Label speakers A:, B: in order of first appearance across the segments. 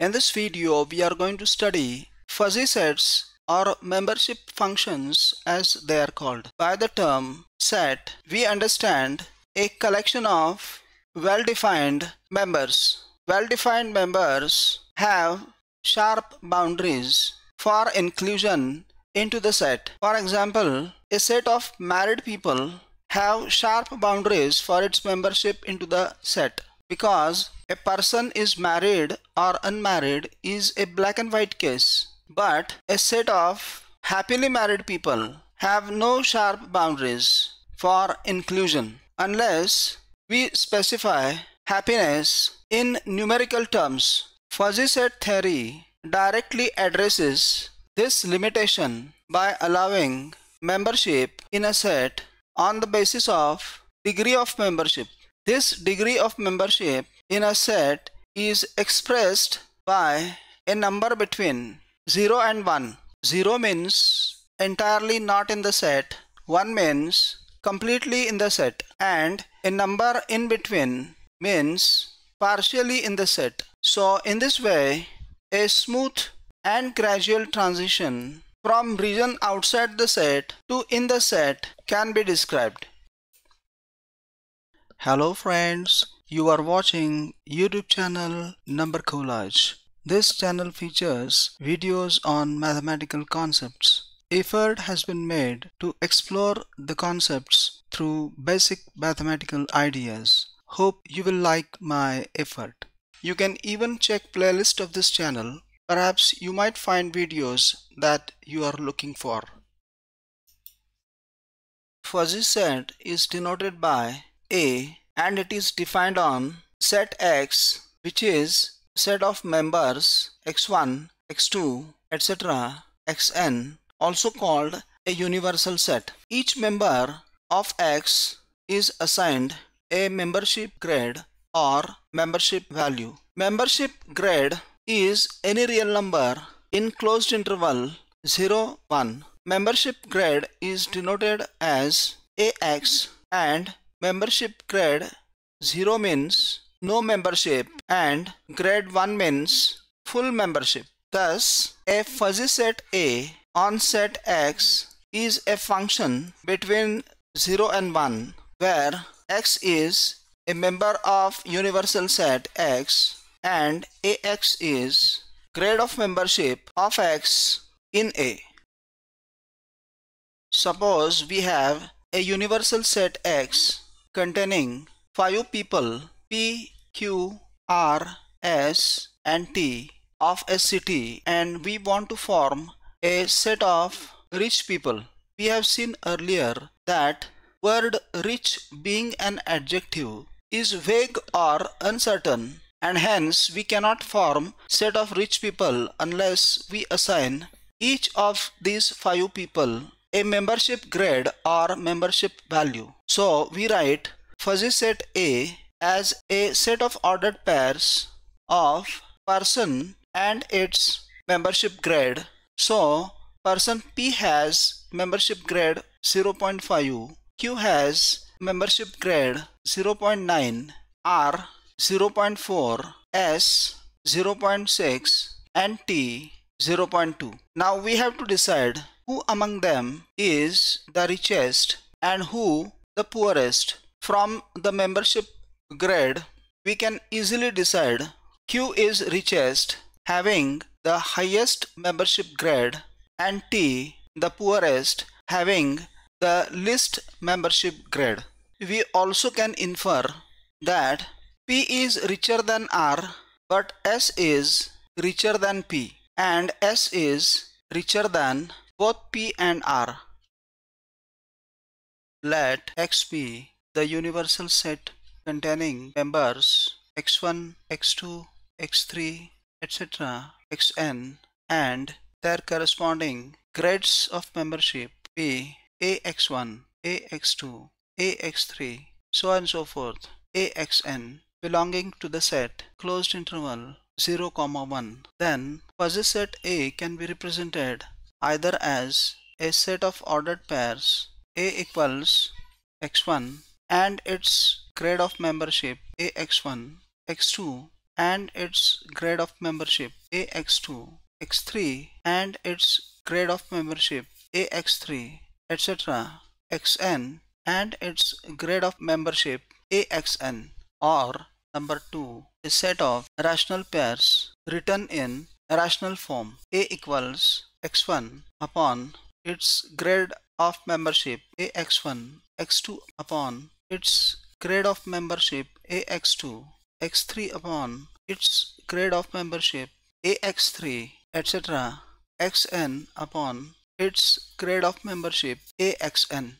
A: In this video, we are going to study fuzzy sets or membership functions as they are called. By the term set, we understand a collection of well-defined members. Well-defined members have sharp boundaries for inclusion into the set. For example, a set of married people have sharp boundaries for its membership into the set because a person is married or unmarried is a black and white case but a set of happily married people have no sharp boundaries for inclusion unless we specify happiness in numerical terms. Fuzzy set theory directly addresses this limitation by allowing membership in a set on the basis of degree of membership. This degree of membership in a set is expressed by a number between 0 and 1. 0 means entirely not in the set, 1 means completely in the set, and a number in between means partially in the set. So, in this way, a smooth and gradual transition from region outside the set to in the set can be described. Hello friends, you are watching YouTube channel Number Collage. This channel features videos on mathematical concepts. Effort has been made to explore the concepts through basic mathematical ideas. Hope you will like my effort. You can even check playlist of this channel Perhaps you might find videos that you are looking for. Fuzzy set is denoted by A and it is defined on set X which is set of members x1, x2, etc. xn also called a universal set. Each member of X is assigned a membership grade or membership value. Membership grade is any real number in closed interval 0 1. Membership grade is denoted as AX and membership grade 0 means no membership and grade 1 means full membership. Thus, a fuzzy set A on set X is a function between 0 and 1 where X is a member of universal set X and AX is grade of membership of X in A. Suppose we have a universal set X containing 5 people P, Q, R, S and T of a city and we want to form a set of rich people. We have seen earlier that word rich being an adjective is vague or uncertain and hence we cannot form set of rich people unless we assign each of these five people a membership grade or membership value. So we write fuzzy set A as a set of ordered pairs of person and its membership grade. So person P has membership grade 0.5, Q has membership grade 0.9, R 0.4, S 0.6 and T 0.2. Now we have to decide who among them is the richest and who the poorest. From the membership grade, we can easily decide Q is richest having the highest membership grade and T the poorest having the least membership grade. We also can infer that P is richer than R but S is richer than P and S is richer than both P and R. Let X be the universal set containing members x1, x2, x3, etc., xn and their corresponding grades of membership be AX1, AX2, AX3, so on and so forth, AXN belonging to the set closed interval 0 comma 1 then fuzzy set A can be represented either as a set of ordered pairs A equals x1 and its grade of membership AX1 x2 and its grade of membership AX2, X3 and its grade of membership AX3, etc. xn and its grade of membership AXN or number 2 a set of rational pairs written in rational form A equals x1 upon its grade of membership AX1, x2 upon its grade of membership AX2, x3 upon its grade of membership AX3, etc. xn upon its grade of membership AXN.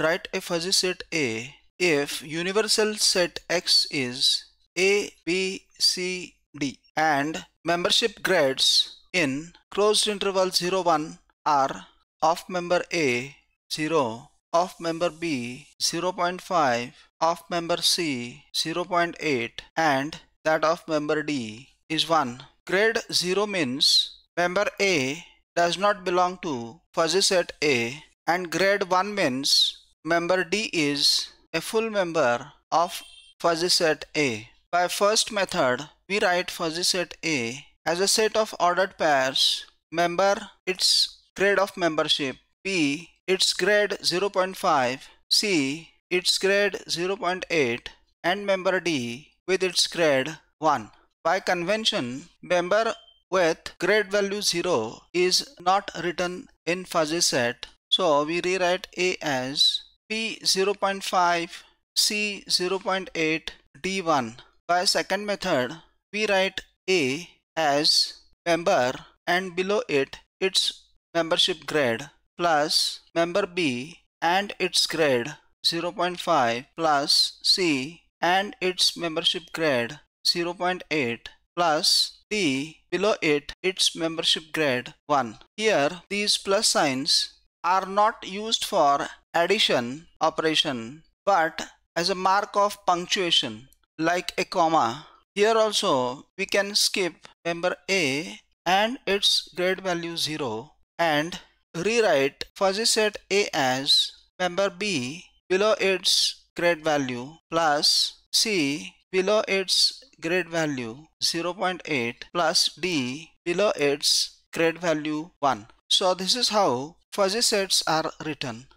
A: Write a fuzzy set A if universal set X is A, B, C, D and membership grades in closed interval 0, 1 are of member A 0, of member B 0.5, of member C 0.8 and that of member D is 1. Grade 0 means member A does not belong to fuzzy set A and grade 1 means member D is a full member of fuzzy set A. By first method, we write fuzzy set A as a set of ordered pairs, member its grade of membership, B its grade 0.5, C its grade 0.8 and member D with its grade 1. By convention, member with grade value 0 is not written in fuzzy set. So we rewrite A as P 0.5, C 0.8, D1. By second method, we write A as member and below it its membership grade plus member B and its grade 0.5 plus C and its membership grade 0.8 plus D below it its membership grade 1. Here these plus signs are not used for addition operation but as a mark of punctuation like a comma. Here also we can skip member A and its grade value 0 and rewrite fuzzy set A as member B below its grade value plus C below its grade value 0.8 plus D below its grade value 1. So this is how fuzzy sets are written.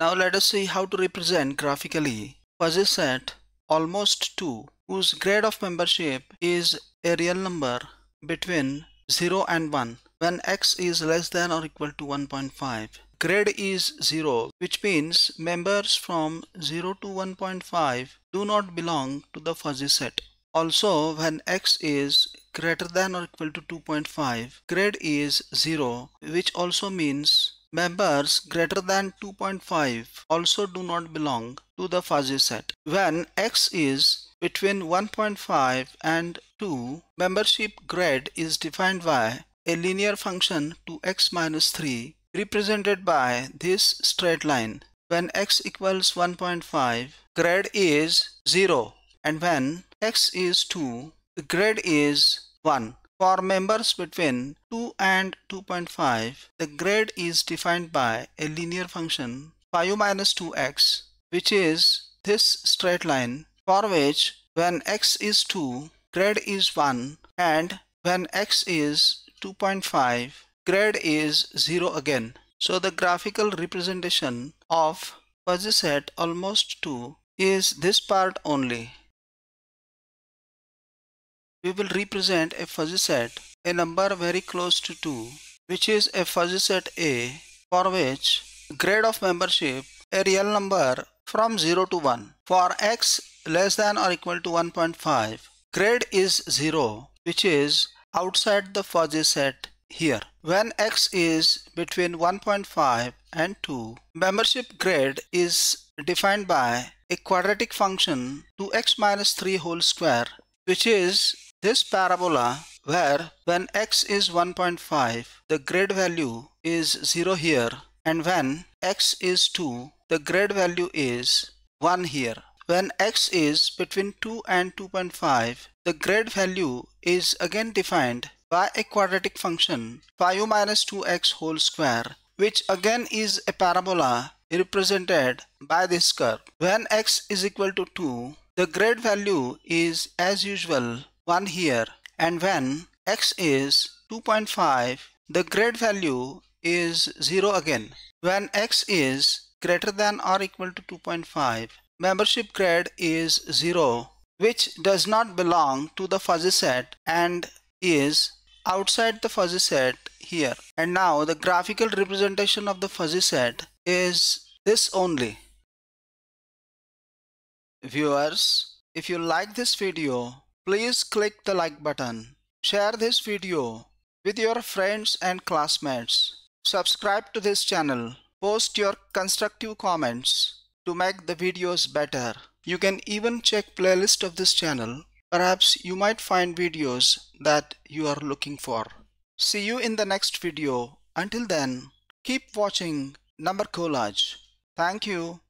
A: Now let us see how to represent graphically fuzzy set almost 2 whose grade of membership is a real number between 0 and 1 when x is less than or equal to 1.5. Grade is 0 which means members from 0 to 1.5 do not belong to the fuzzy set. Also when x is greater than or equal to 2.5 grade is 0 which also means members greater than 2.5 also do not belong to the fuzzy set. When x is between 1.5 and 2, membership grade is defined by a linear function to x minus 3 represented by this straight line. When x equals 1.5, grade is 0 and when x is 2, the grade is 1. For members between 2 and 2.5, the grade is defined by a linear function 5 minus 2x which is this straight line for which when x is 2 grade is 1 and when x is 2.5 grade is 0 again. So the graphical representation of fuzzy set almost 2 is this part only. We will represent a fuzzy set, a number very close to 2, which is a fuzzy set A for which grade of membership a real number from 0 to 1. For x less than or equal to 1.5, grade is 0 which is outside the fuzzy set here. When x is between 1.5 and 2, membership grade is defined by a quadratic function 2x minus 3 whole square which is this parabola where when x is 1.5 the grade value is 0 here and when x is 2 the grade value is 1 here. When x is between 2 and 2.5, the grade value is again defined by a quadratic function 5 minus 2x whole square which again is a parabola represented by this curve. When x is equal to 2, The grade value is as usual 1 here and when x is 2.5 the grade value is 0 again. When x is greater than or equal to 2.5 membership grade is 0 which does not belong to the fuzzy set and is outside the fuzzy set here. And now the graphical representation of the fuzzy set is this only. Viewers, if you like this video, please click the like button. Share this video with your friends and classmates. Subscribe to this channel. Post your constructive comments to make the videos better. You can even check playlist of this channel. Perhaps you might find videos that you are looking for. See you in the next video. Until then, keep watching Number Collage. Thank you.